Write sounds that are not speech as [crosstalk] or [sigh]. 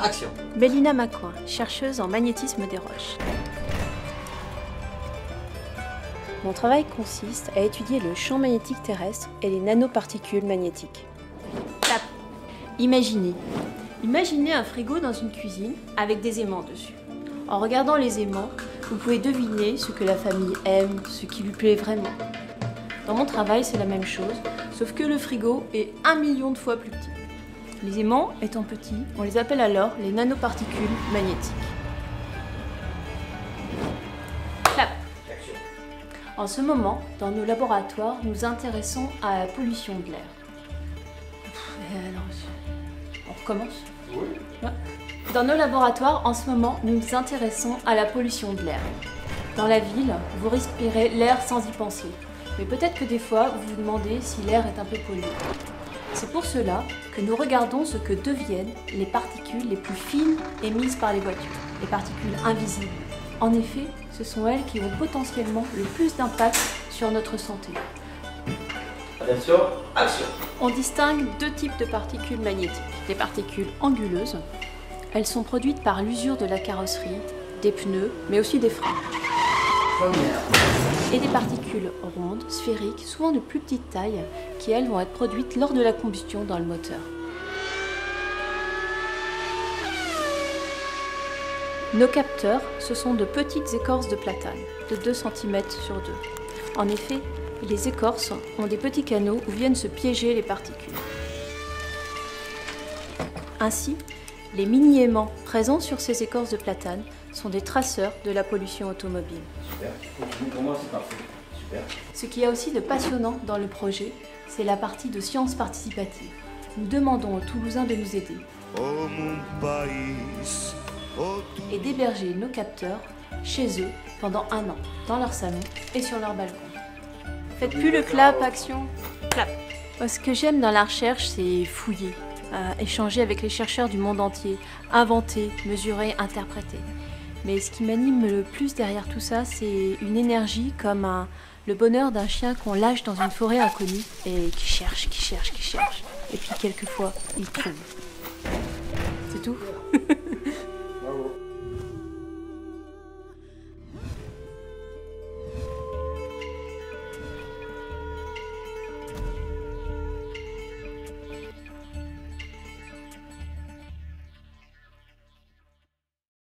action. Bélina Macoin, chercheuse en magnétisme des roches. Mon travail consiste à étudier le champ magnétique terrestre et les nanoparticules magnétiques. Tap. Imaginez. Imaginez un frigo dans une cuisine avec des aimants dessus. En regardant les aimants, vous pouvez deviner ce que la famille aime, ce qui lui plaît vraiment. Dans mon travail, c'est la même chose, sauf que le frigo est un million de fois plus petit. Les aimants étant petits, on les appelle alors les nanoparticules magnétiques. Clap. En ce moment, dans nos laboratoires, nous intéressons à la pollution de l'air. On recommence Ouais. Dans nos laboratoires, en ce moment, nous nous intéressons à la pollution de l'air. Dans la ville, vous respirez l'air sans y penser. Mais peut-être que des fois, vous vous demandez si l'air est un peu pollué. C'est pour cela que nous regardons ce que deviennent les particules les plus fines émises par les voitures, les particules invisibles. En effet, ce sont elles qui ont potentiellement le plus d'impact sur notre santé. Attention, action. On distingue deux types de particules magnétiques. Des particules anguleuses. Elles sont produites par l'usure de la carrosserie, des pneus, mais aussi des freins. Première. Et des particules rondes, sphériques, souvent de plus petite taille, qui elles vont être produites lors de la combustion dans le moteur. Nos capteurs, ce sont de petites écorces de platane, de 2 cm sur 2. En effet, les écorces ont des petits canaux où viennent se piéger les particules. Ainsi, les mini-aimants présents sur ces écorces de platane sont des traceurs de la pollution automobile. Super. Continue, Pour moi, c'est parfait. Super. Ce qui y a aussi de passionnant dans le projet, c'est la partie de sciences participatives. Nous demandons aux Toulousains de nous aider Oh mon oh et d'héberger nos capteurs chez eux pendant un an, dans leur salon et sur leur balcon. Faites plus le clap, action Clap Ce que j'aime dans la recherche, c'est fouiller, euh, échanger avec les chercheurs du monde entier, inventer, mesurer, interpréter. Mais ce qui m'anime le plus derrière tout ça, c'est une énergie comme le bonheur d'un chien qu'on lâche dans une forêt inconnue et qui cherche, qui cherche, qui cherche. Et puis quelquefois, il trouve. C'est tout [laughs]